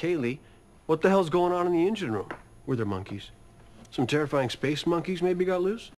Kaylee, what the hell's going on in the engine room? Were there monkeys? Some terrifying space monkeys maybe got loose?